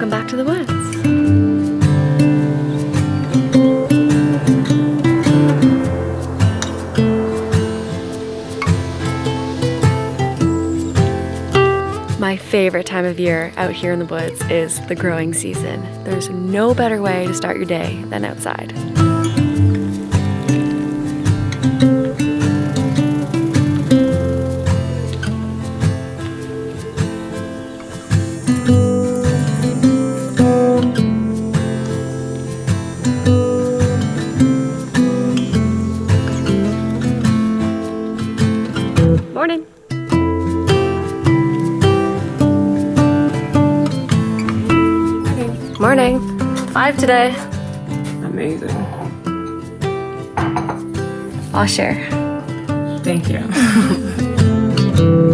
welcome back to the woods. My favorite time of year out here in the woods is the growing season. There's no better way to start your day than outside. Morning. Morning. Five today. Amazing. I'll share. Thank you.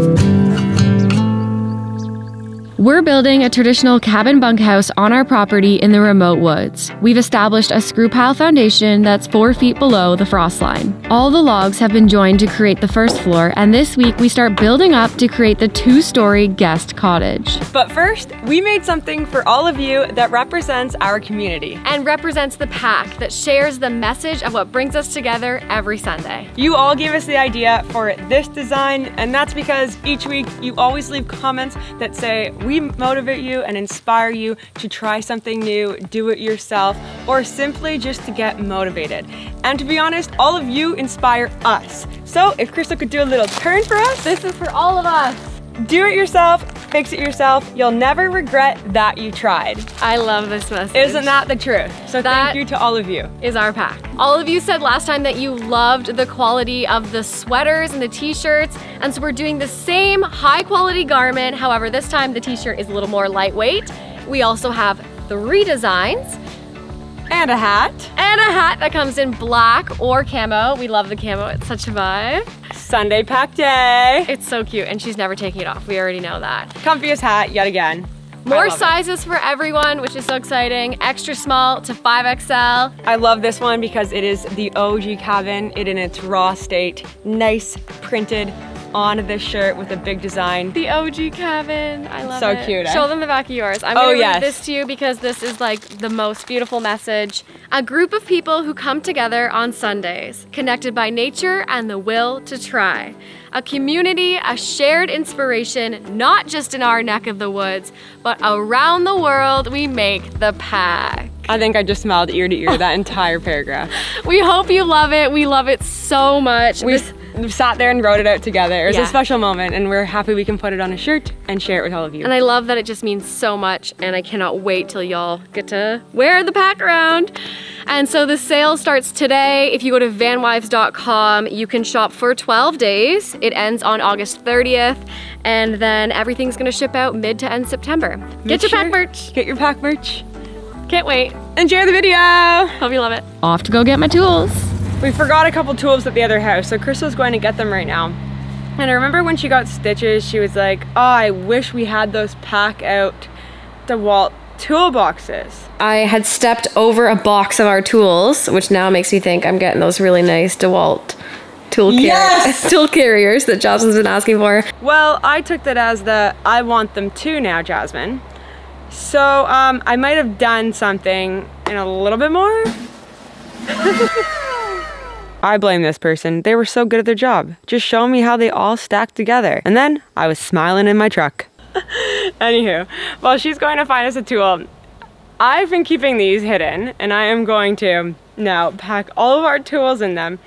We're building a traditional cabin bunkhouse on our property in the remote woods. We've established a screw pile foundation that's four feet below the frost line. All the logs have been joined to create the first floor, and this week we start building up to create the two story guest cottage. But first, we made something for all of you that represents our community. And represents the pack that shares the message of what brings us together every Sunday. You all gave us the idea for this design, and that's because each week you always leave comments that say, We motivate you and inspire you to try something new, do it yourself, or simply just to get motivated. And to be honest, all of you inspire us. So if Crystal could do a little turn for us, This is for all of us. Do it yourself, fix it yourself. You'll never regret that you tried. I love this message. Isn't that the truth? So That- thank you to all of you. is our pack. All of you said last time that you loved the quality of the sweaters and the t-shirts, and so we're doing the same high quality garment. However, this time the t-shirt is a little more lightweight. We also have three designs And a hat. and a hat that comes in black or camo. We love the camo, it's such a vibe. Sunday pack day. It's so cute, and she's never taking it off. We already know that. Comfiest hat yet again. More love it. sizes for everyone, which is so exciting. Extra small to 5XL. I love this one because it is the OG cabin. It in its raw state. Nice printed on this shirt with a big design. The OG Kevin. I love So it. So cute, eh? Show them the back of yours. I'm Oh, gonna read yes. this to you because this is like the most beautiful message. A group of people who come together on Sundays, connected by nature and the will to try. A community, a shared inspiration, not just in our neck of the woods, but around the world, we make the pack. I think I just smiled ear to ear that entire paragraph. We hope you love it. We love it so much. We This- sat there and wrote it out together. It was Yeah. a special moment and we're happy we can put it on a shirt and share it with all of you. And I love that it just means so much, and I cannot wait till y'all get to wear the pack around. And so the sale starts today. If you go to vanwives.com, you can shop for 12 days. It ends on August 30th, and then everything's gonna ship out mid to end September. Get your sure- pack merch. Get your pack merch Can't wait. and share the video. Hope you love it. Off to go get my tools. We forgot a couple tools at the other house, so Crystal's going to get them right now. And I remember when she got stitches, she was like, oh, I wish we had those pack out DeWalt toolboxes. I had stepped over a box of our tools, which now makes me think I'm getting those really nice DeWalt tool, car- Yes! tool carriers that Jasmine's been asking for. Well, I took that as the I want them too now, Jasmine. So um, I might have done something and a little bit more. I blame this person. They were so good at their job, just showing me how they all stacked together. And then I was smiling in my truck. Anywho, while she's going to find us a tool, I've been keeping these hidden and I am going to now pack all of our tools in them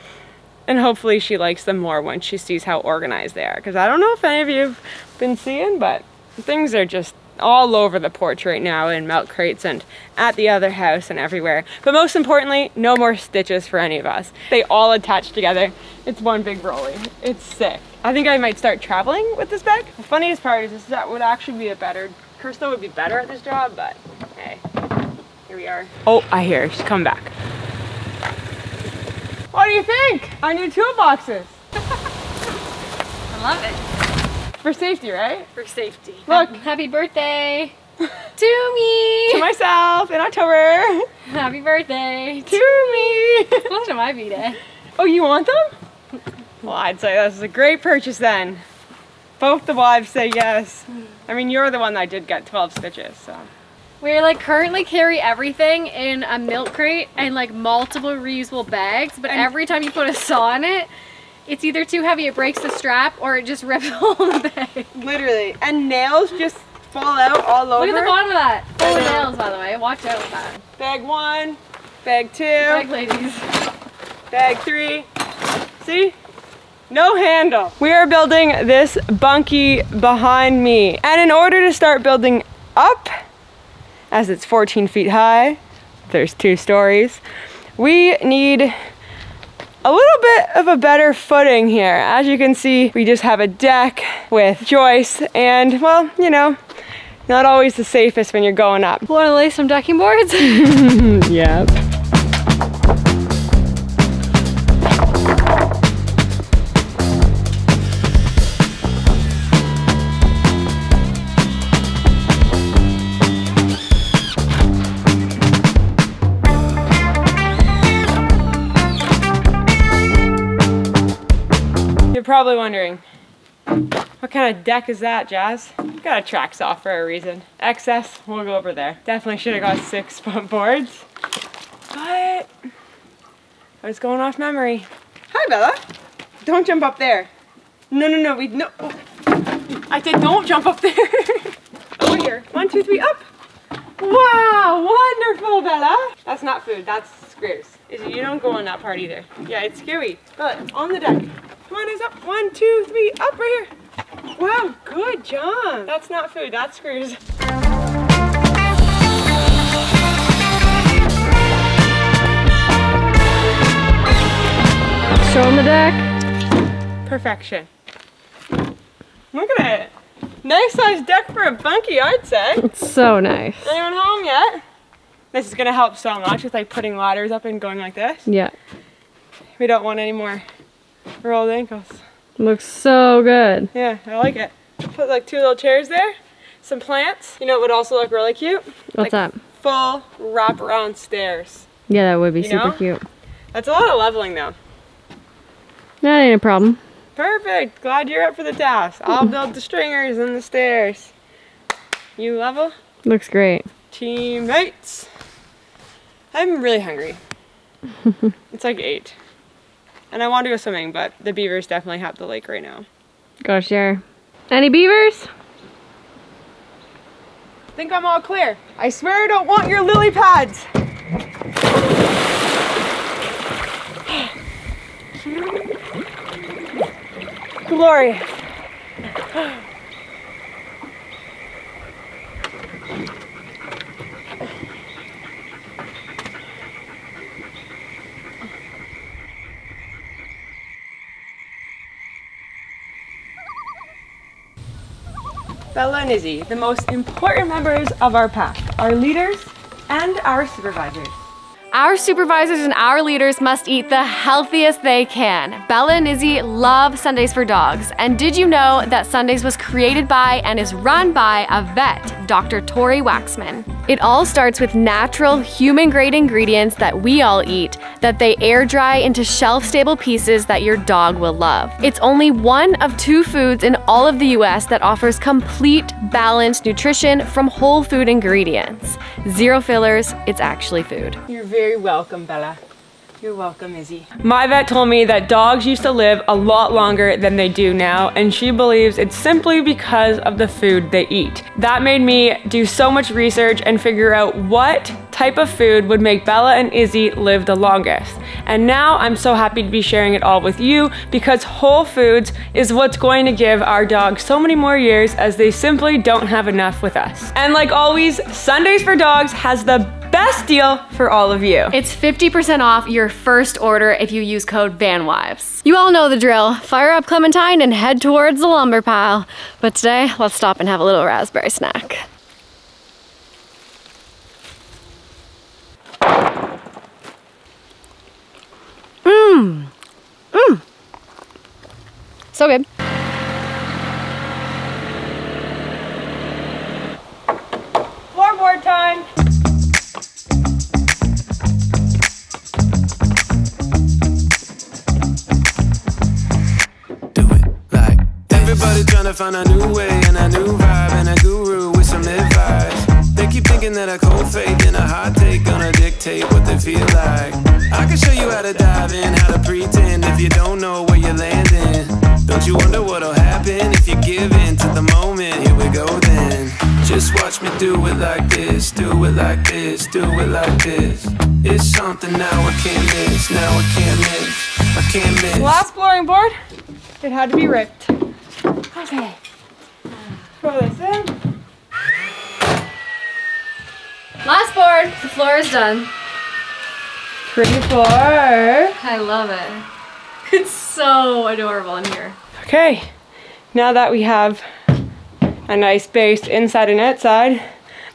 and hopefully she likes them more when she sees how organized they are. Because I don't know if any of you have been seeing, but things are just all over the porch right now in milk crates and at the other house and everywhere. But most importantly, no more stitches for any of us. They all attach together. It's one big rolly. It's sick. I think I might start traveling with this bag. The funniest part is, that would actually be a better, Crystal would be better at this job, but hey, here we are. Oh, I hear her. She's come back. What do you think? Our new toolboxes. I love it. For safety, right? For safety. Look. Happy birthday to me. To myself in October. Happy birthday To me. Close to my B-Day. Oh, you want them? Well, I'd say this is a great purchase then. Both the wives say yes. I mean, you're the one that did get 12 stitches, so. We like currently carry everything in a milk crate and like multiple reusable bags, but And- every time you put a saw in it, it's either too heavy, it breaks the strap, or it just rips a hole the bag. Literally. And nails just fall out all over. Look at the bottom of that. Full of nails, by the way. Watch out with that. Bag one, bag two, Bag ladies. bag three. See? No handle. We are building this bunkie behind me. And in order to start building up, as it's 14 feet high, there's two stories, we need a little bit of a better footing here. As you can see, we just have a deck with joists and, well, you know, not always the safest when you're going up. Want to lay some decking boards? Yeah. Probably wondering, what kind of deck is that, Jazz? Got a track saw for a reason. Excess, we'll go over there. Definitely should have got six foot boards, but I was going off memory. Hi, Bella. Don't jump up there. No, no, no, we, no. I said don't jump up there. over here. One, two, three, up. Wow, wonderful, Bella. That's not food, that's screws. Is You don't go on that part either. Yeah, it's scary. Bella, on the deck. Come on, is up. One, two, three, up right here. Wow, good job. That's not food, that's screws. Show them the deck. Perfection. Look at it. Nice size deck for a bunkie, I'd say. It's so nice. Anyone home yet? This is gonna help so much with like putting ladders up and going like this. Yeah. We don't want any more rolled ankles. Looks so good. Yeah, I like it. Put like two little chairs there, some plants. You know it would also look really cute? What's Like- that? Full wraparound stairs. Yeah, that would be You super know? cute. That's a lot of leveling though. That ain't a problem. Perfect. Glad you're up for the task. I'll build the stringers and the stairs. You level? Looks great. Teammates. I'm really hungry. it's like eight. And I want to go swimming, but the beavers definitely have the lake right now. Gosh, yeah. Any beavers? think I'm all clear. I swear I don't want your lily pads. Glorious. And Izzy, the most important members of our pack, our leaders and our supervisors. Our supervisors and our leaders must eat the healthiest they can. Bella and Izzy love Sundays for Dogs. And did you know that Sundays was created by and is run by a vet, Dr. Tori Waxman? It all starts with natural, human grade ingredients that we all eat that they air dry into shelf stable pieces that your dog will love. It's only one of two foods in all of the US that offers complete, balanced nutrition from whole food ingredients. Zero fillers, it's actually food. You're very welcome, Bella. You're welcome, Izzy. My vet told me that dogs used to live a lot longer than they do now, and she believes it's simply because of the food they eat. That made me do so much research and figure out what type of food would make Bella and Izzy live the longest. And now I'm so happy to be sharing it all with you because Whole Foods is what's going to give our dogs so many more years as they simply don't have enough with us. And like always, Sundays for Dogs has the best deal for all of you. It's 50% off your first order if you use code VANWIVES. You all know the drill. Fire up Clementine and head towards the lumber pile. But today, let's stop and have a little raspberry snack. Mmm. Mmm. So good. Find a new way and a new vibe and a guru with some advice. They keep thinking thinking that a cold fake and a hot take gonna dictate what they feel like. I can show you how to dive in, how to pretend if you don't know where you're landing. Don't you wonder what'll happen if you give in to the moment? Here we go then. Just watch me do it like this, do it like this, do it like this. It's something now I can't miss, now I can't miss, I can't miss. Last flooring board, it had to be ripped. Okay. Throw this in. Last board, the floor is done. Pretty floor. I love it. It's so adorable in here. Okay, now that we have a nice base inside and outside,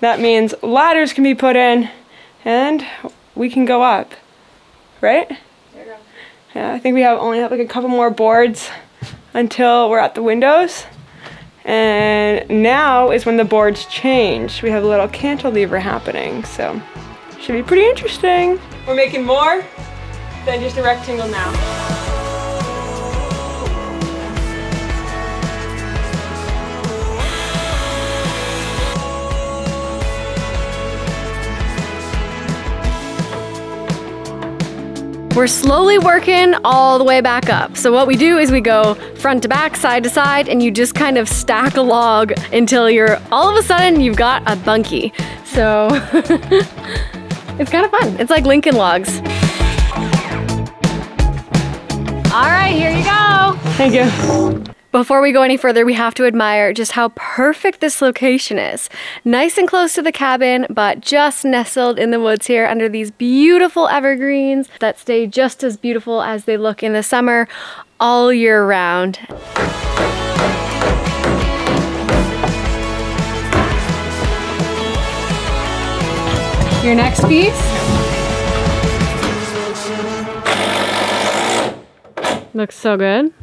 that means ladders can be put in and we can go up, right? Yeah, I think we have only have like a couple more boards until we're at the windows. And now is when the boards change. We have a little cantilever happening, so should be pretty interesting. We're making more than just a rectangle now. We're slowly working all the way back up. So what we do is we go front to back, side to side, and you just kind of stack a log until you're, all of a sudden, you've got a bunkie. So it's kind of fun. It's like Lincoln logs. All right, here you go. Thank you. Before we go any further, we have to admire just how perfect this location is. Nice and close to the cabin, but just nestled in the woods here under these beautiful evergreens that stay just as beautiful as they look in the summer all year round. Your next piece. Looks so good.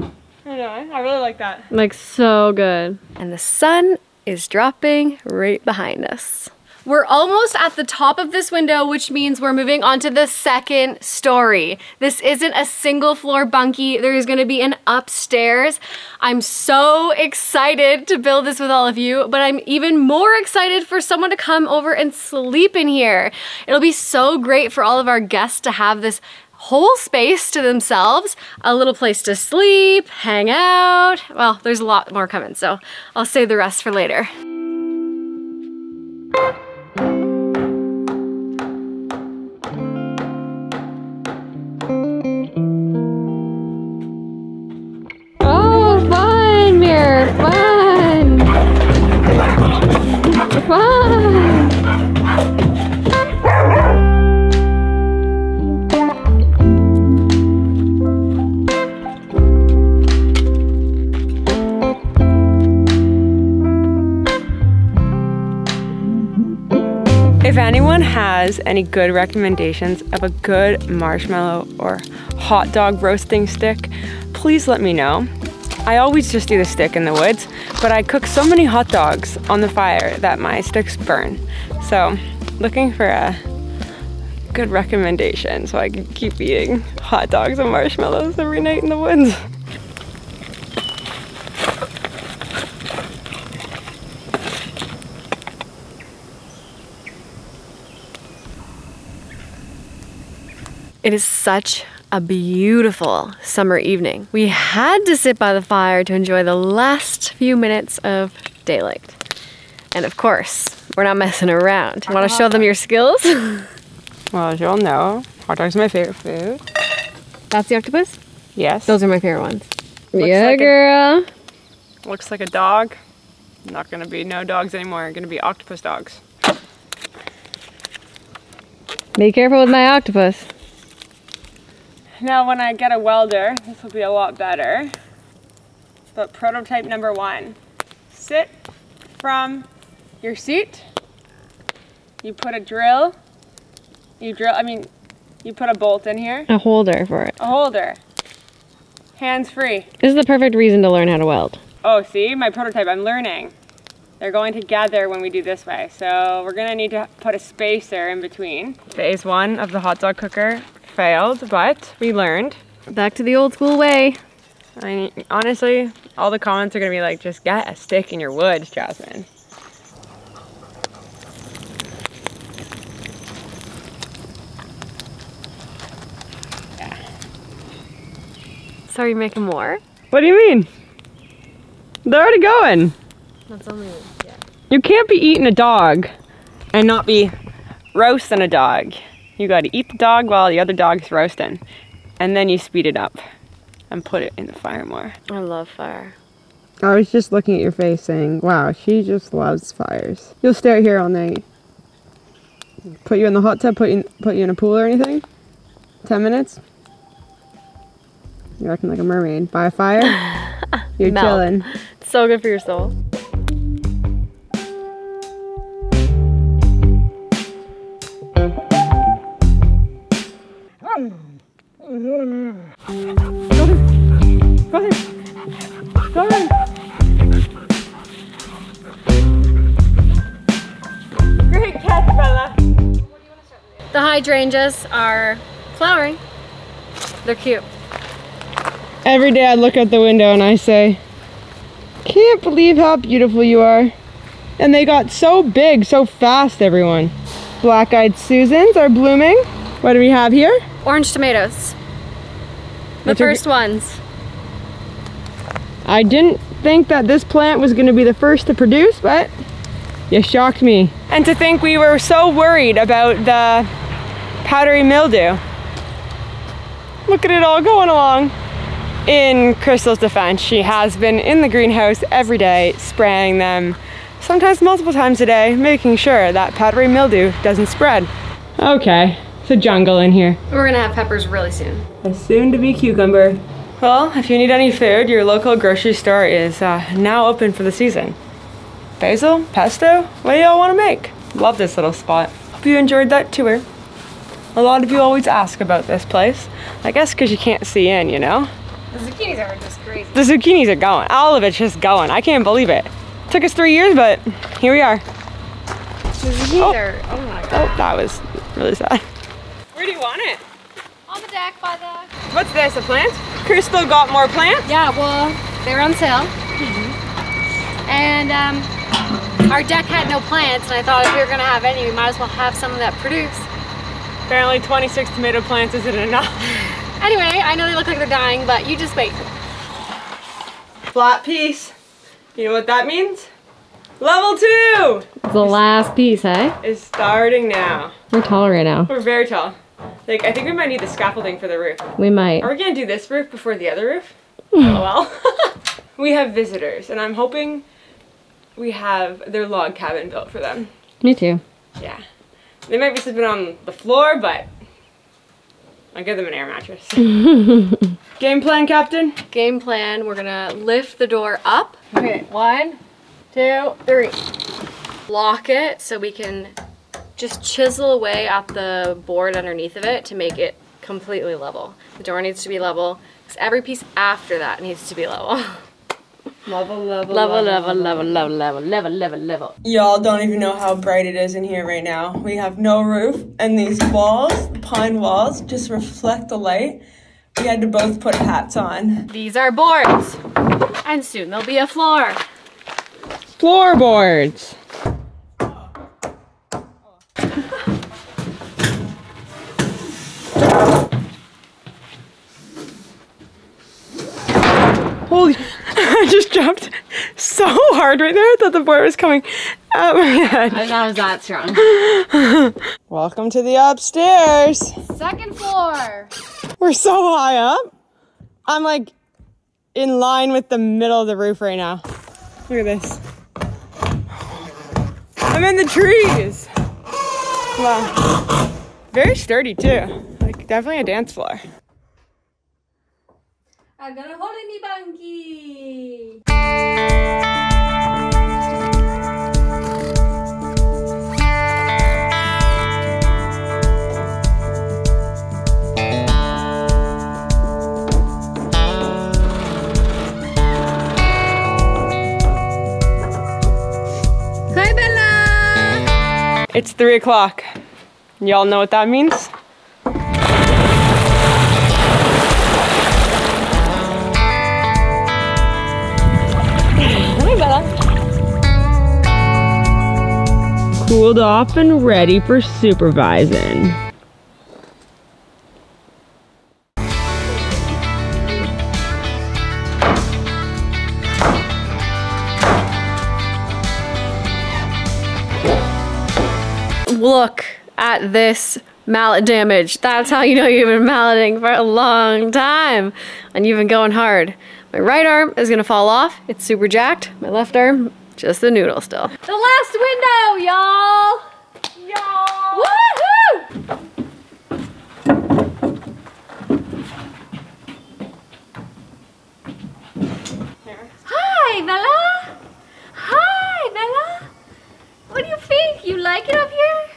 I know, I really like that. Like so good. And the sun is dropping right behind us. We're almost at the top of this window, which means we're moving on to the second story. This isn't a single floor bunkie. There is gonna be an upstairs. I'm so excited to build this with all of you, but I'm even more excited for someone to come over and sleep in here. It'll be so great for all of our guests to have this whole space to themselves, a little place to sleep, hang out. Well, there's a lot more coming, so I'll save the rest for later. Any good recommendations of a good marshmallow or hot dog roasting stick, please let me know. I always just do the stick in the woods, but I cook so many hot dogs on the fire that my sticks burn. So, looking for a good recommendation so I can keep eating hot dogs and marshmallows every night in the woods. It is such a beautiful summer evening. We had to sit by the fire to enjoy the last few minutes of daylight. And of course, we're not messing around. Want to show them your skills? Well, as you all know, hot dogs are my favorite food. That's the octopus? Yes. Those are my favorite ones. yeah, like a- girl. Looks like a dog. Not gonna be no dogs anymore. Gonna be octopus dogs. Be careful with my octopus. Now, when I get a welder, this will be a lot better. But prototype number one, sit from your seat. You put a drill. You drill, I mean, you put a bolt in here, A holder for it. a holder. Hands free. This is the perfect reason to learn how to weld. Oh, see, my prototype, I'm learning. They're going together when we do this way. So we're gonna need to put a spacer in between. Phase one of the hot dog cooker failed, but we learned. Back to the old school way. I mean, honestly, all the comments are gonna be like, just get a stick in your woods, Jasmine. Yeah. So are you making more? What do you mean? They're already going. That's only, yeah. You can't be eating a dog and not be roasting a dog. You gotta eat the dog while the other dog's roasting. And then you speed it up and put it in the fire more. I love fire. I was just looking at your face saying, wow, she just loves fires. You'll stay out here all night. Put you in the hot tub, put you, put you in a pool or anything? 10 minutes? You're acting like a mermaid. By a fire? You're Melt. chilling. So good for your soul. Great catch, Bella. The hydrangeas are flowering. They're cute. Every day I look out the window and I say, can't believe how beautiful you are. And they got so big so fast, everyone. Black-eyed Susans are blooming. What do we have here? Orange tomatoes. The That's first ones. I didn't think that this plant was gonna be the first to produce, but you shocked me. And to think we were so worried about the powdery mildew. Look at it all going along. In Crystal's defense, she has been in the greenhouse every day, spraying them, sometimes multiple times a day, making sure that powdery mildew doesn't spread. Okay, it's a jungle in here. We're gonna have peppers really soon. A soon to be cucumber. Well, if you need any food, your local grocery store is uh, now open for the season. Basil, pesto, what do y'all want to make? Love this little spot. Hope you enjoyed that tour. A lot of you always ask about this place. I guess because you can't see in, you know? The zucchinis are just crazy. The zucchinis are going. All of it's just going. I can't believe it. Took us three years, but here we are. The zucchinis Oh. are, oh my god. Oh, that was really sad. Where do you want it? On the deck by the... What's this, a plant? Crystal got more plants? Yeah, well, they're on sale. And um, our deck had no plants, and I thought if we were gonna have any, we might as well have some of that produce. Apparently 26 tomato plants isn't enough. Anyway, I know they look like they're dying, but you just wait. Flat piece. You know what that means? Level two The last piece, eh? is starting now. We're tall right now. We're very tall. Like, I think we might need the scaffolding for the roof. We might. Are we gonna do this roof before the other roof? Oh, LOL. we have visitors, and I'm hoping we have their log cabin built for them. Me too. Yeah. They might be sleeping on the floor, but I'll give them an air mattress. Game plan, Captain? Game plan, we're gonna lift the door up. Okay, one, two, three. Lock it so we can just chisel away at the board underneath of it to make it completely level. The door needs to be level, because every piece after that needs to be level. Level, level, level, level, level, level, level, level, level, level. Y'all don't even know how bright it is in here right now. We have no roof, and these walls, the pine walls, just reflect the light. We had to both put hats on. These are boards, and soon there'll be a floor. Floorboards. I jumped so hard right there. I thought the board was coming at oh, my head. I thought it was that strong. Welcome to the upstairs. Second floor. We're so high up. I'm like in line with the middle of the roof right now. Look at this. I'm in the trees. Wow. Very sturdy too. Like definitely a dance floor. I'm gonna hold in me bunkie. It's three o'clock. Y'all know what that means? cooled off and ready for supervising. Look at this mallet damage. That's how you know you've been malleting for a long time and you've been going hard. My right arm is gonna fall off. It's super jacked. My left arm just the noodle still. The last window, y'all! Y'all! Woohoo! Hi, Bella! Hi, Bella! What do you think? You like it up here?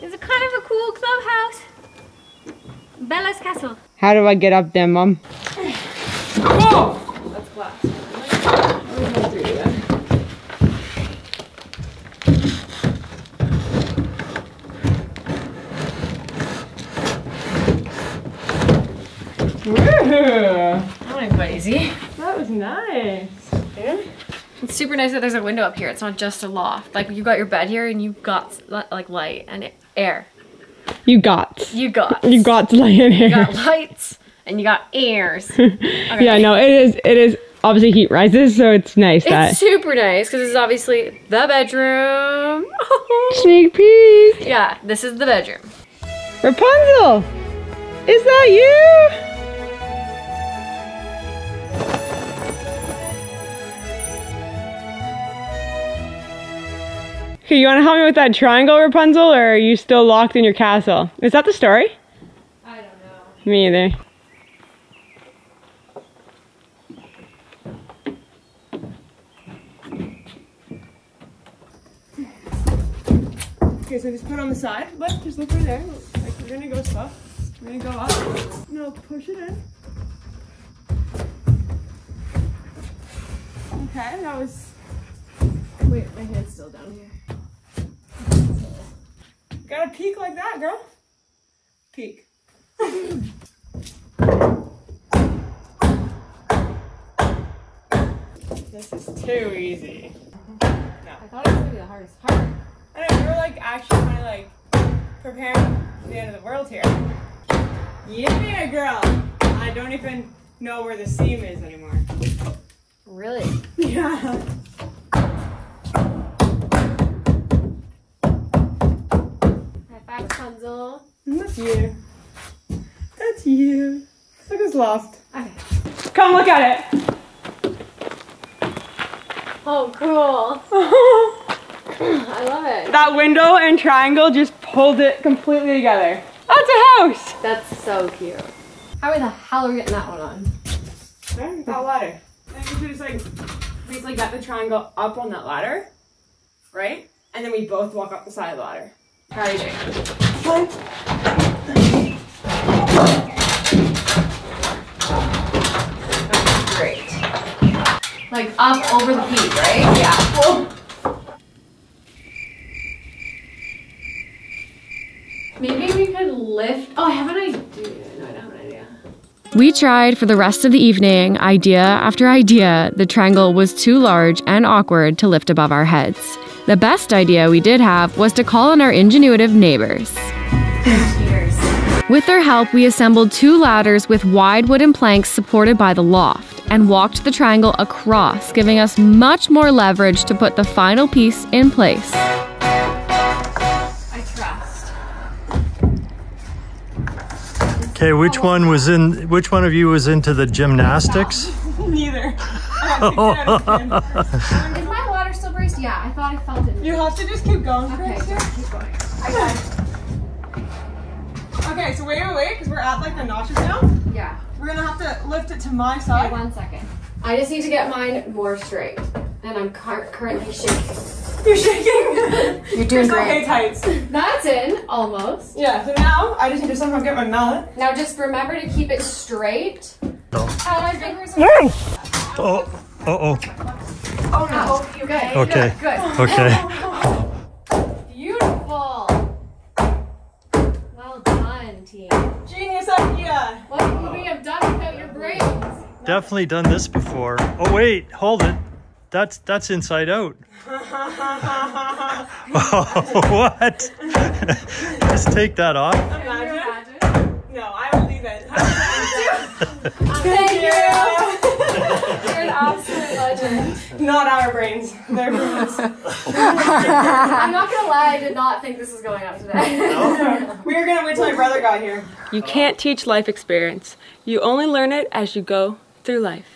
It's a kind of a cool clubhouse. Bella's castle. How do I get up there, Mom? That went quite easy. That was nice. It's super nice that there's a window up here. It's not just a loft. Like you got your bed here and you've got like light and air. You got. You got. You got to lay in here. You got lights and you got airs. Okay. Yeah, no, it is. It is obviously heat rises, so it's nice that It's super nice because this is obviously the bedroom. sneak peek. yeah, this is the bedroom. Rapunzel, is that you? Okay, you want to help me with that triangle, Rapunzel, or are you still locked in your castle? Is that the story? I don't know. Me either. Okay, so just put it on the side. but just look right there. Like we're gonna go stuff. We're gonna go up. No, push it in. Okay, that was. Wait, my hand's still down here. Gotta peek like that, girl. Peek. This is too easy. No. I thought it was gonna be the hardest part. I know, you're like actually kind of like preparing for the end of the world here. Yeah, girl. I don't even know where the seam is anymore. Really? Yeah. Rapunzel. That's you. That's you. Look at this loft. Okay. Come look at it. Oh, cool. I love it. that window and triangle just pulled it completely together. That's a house. That's so cute. How in the hell are we getting that one on? There, that ladder. And you should just like basically get the triangle up on that ladder, right? And then we both walk up the side of the ladder. How are you doing? Great. Like up over the peak, right? Yeah. Maybe we could lift. Oh, I have an idea. No, I don't have an idea. We tried for the rest of the evening, idea after idea. The triangle was too large and awkward to lift above our heads. The best idea we did have was to call on our ingenuitive neighbors. With their help, we assembled two ladders with wide wooden planks supported by the loft and walked the triangle across, giving us much more leverage to put the final piece in place. I trust. Okay, which one was in? Which one of you was into the gymnastics? Neither. Is my water still braced? Yeah, I thought I felt it. You have to just keep going. Okay, Kristen. keep going. I got it. Okay, so wait, wait, wait, because we're at like the notches now. Yeah. We're gonna have to lift it to my Okay, side. one second. I just need to get mine more straight. And I'm cur- currently shaking. You're shaking. You're doing Crystal hay tights. That's in, almost. Yeah, so now I just need to somehow get my mallet. Now just remember to keep it straight. Oh. No. How my fingers are Oh, oh, oh. Oh no. You okay? Okay. Good. Okay. Definitely done this before. Oh wait, hold it. That's that's inside out. oh, what? Just take that off. Imagine. No, I will leave it. Thank you. You're an absolute legend. Not our brains, their brains. I'm not gonna lie, I did not think this was going on today. We were gonna wait till my brother got here. You can't teach life experience. You only learn it as you go through life.